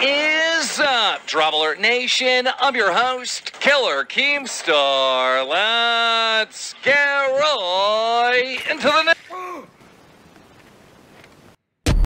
is up, Drop Alert Nation? I'm your host, Killer Keemstar. Let's get right into the